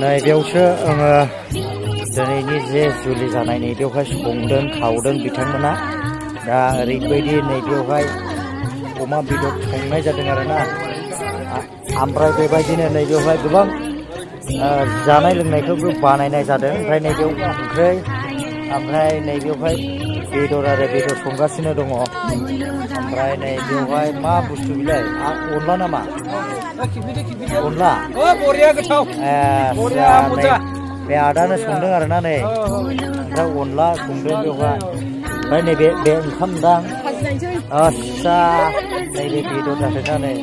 này điều chưa ông cho ờ, nên như thế xử lý giả này này điều khai sống đơn khẩu đơn bị thân mà đã đi đây quay đi này điều khai अमा giờ à, này जादों vâng. ờ, này ओमफ्राय बेबायदिनो नैबेवहाय này जानाय लोंनायखौबो बानायनाय जादों ओमफ्राय नैबेयाव ओंख्रै ओमफ्राय नैबेवहाय बेदर आरो बेदर संगासिनो दङ ओमफ्राय नै बेवहाय मा बुस्थु बिलाय अनला नामा अनला बे आदानो संदों आरो ना नै ओमफ्राय अनला संदों बेवहाय ओमफ्राय नैबे बे ओंखाम दां आस्सा नैबे बेदर जादों ना नै